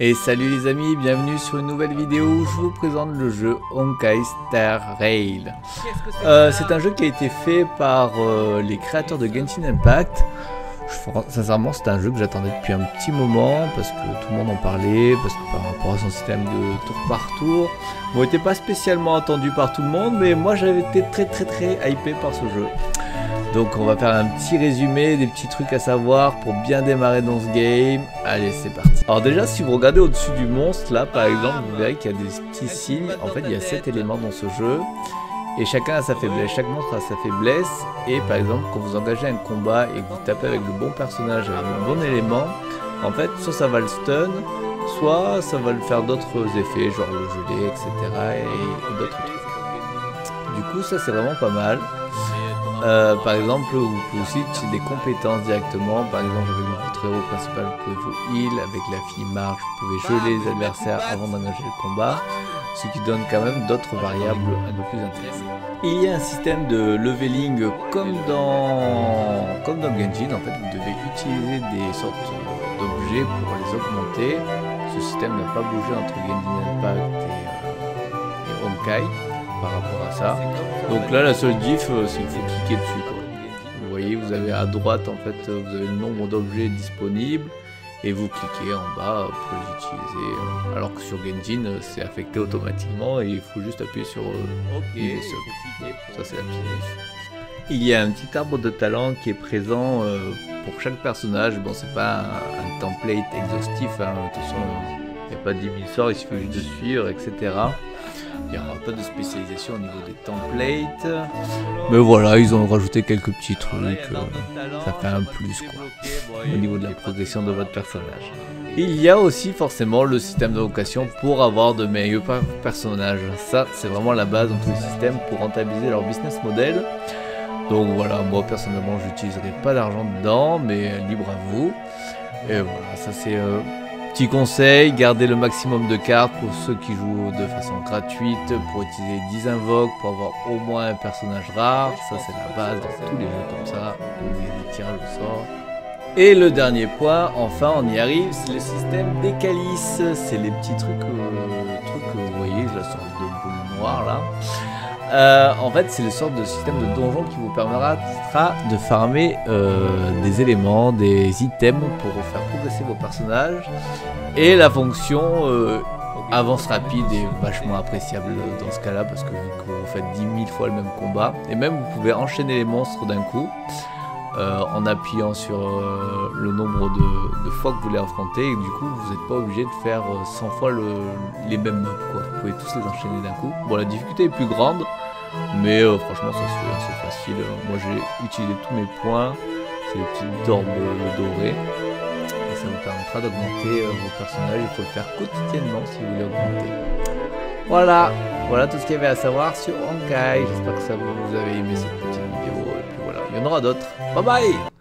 Et salut les amis, bienvenue sur une nouvelle vidéo où je vous présente le jeu Honkai Star Rail. Euh, c'est un jeu qui a été fait par euh, les créateurs de Genshin Impact. sincèrement, c'est un jeu que j'attendais depuis un petit moment parce que tout le monde en parlait, parce que par rapport à son système de tour par tour, bon, il n'était pas spécialement attendu par tout le monde, mais moi j'avais été très très très hypé par ce jeu. Donc on va faire un petit résumé, des petits trucs à savoir pour bien démarrer dans ce game. Allez, c'est parti. Alors déjà, si vous regardez au-dessus du monstre, là par exemple, vous verrez qu'il y a des petits signes. En fait, il y a 7 éléments dans ce jeu. Et chacun a sa faiblesse, chaque monstre a sa faiblesse. Et par exemple, quand vous engagez un combat et que vous tapez avec le bon personnage, avec le bon élément, en fait, soit ça va le stun, soit ça va le faire d'autres effets, genre le geler, etc. et d'autres trucs. Du coup, ça c'est vraiment pas mal. Euh, par exemple, vous pouvez aussi utiliser des compétences directement. Par exemple, avec votre héros principal, vous pouvez vous heal. Avec la fille marche, vous pouvez geler les adversaires avant d'engager le combat. Ce qui donne quand même d'autres variables un peu plus intéressantes. Il y a un système de leveling comme dans, comme dans Genshin. En fait, vous devez utiliser des sortes d'objets pour les augmenter. Ce système n'a pas bougé entre Genshin Impact et, euh, et Honkai par rapport à ça. Donc là, la seule diff, euh, c'est qu'il faut cliquer dessus. Vous voyez, vous avez à droite, en fait, vous avez le nombre d'objets disponibles et vous cliquez en bas pour les utiliser. Alors que sur Genshin, c'est affecté automatiquement et il faut juste appuyer sur OK. Ça, c'est la petite Il y a un petit arbre de talent qui est présent euh, pour chaque personnage. Bon, c'est pas un, template exhaustif, hein. de toute façon, il n'y a pas 10 000 sorts, il suffit juste de suivre, etc. Il n'y aura pas de spécialisation au niveau des templates. Mais voilà, ils ont rajouté quelques petits trucs. Euh, ça fait un plus quoi. Au niveau de la progression de votre personnage. Il y a aussi forcément le système de vocation pour avoir de meilleurs personnages. Ça, c'est vraiment la base dans tous les systèmes pour rentabiliser leur business model. Donc voilà, moi personnellement, j'utiliserai pas d'argent dedans, mais libre à vous. Et voilà, ça c'est euh, Petit conseil, gardez le maximum de cartes pour ceux qui jouent de façon gratuite, pour utiliser 10 invoques, pour avoir au moins un personnage rare. Ça c'est la base dans tous les jeux comme ça, où il y a des tirages au sort. Et le dernier point, enfin on y arrive, c'est le système des calices. C'est les petits trucs, euh, Euh, en fait, c'est le sorte de système de donjon qui vous permettra de farmer euh, des éléments, des items pour faire progresser vos personnages. Et la fonction euh, avance rapide est vachement appréciable dans ce cas-là parce que vous faites 10 000 fois le même combat. Et même vous pouvez enchaîner les monstres d'un coup. En appuyant sur le nombre de, fois que vous les affrontez et du coup vous n'êtes pas obligé de faire 100 fois les mêmes mobs Vous pouvez tous les enchaîner d'un coup. Bon la difficulté est plus grande mais euh, franchement, ça se fait assez facile. Moi, j'ai utilisé tous mes points. C'est des petites orbes dorées. Et ça vous permettra d'augmenter euh, vos personnages. Il faut le faire quotidiennement si vous voulez augmenter. Voilà, voilà tout ce qu'il y avait à savoir sur Honkai. J'espère que ça vous, vous avez aimé cette petite vidéo. Il y en aura d'autres. Bye bye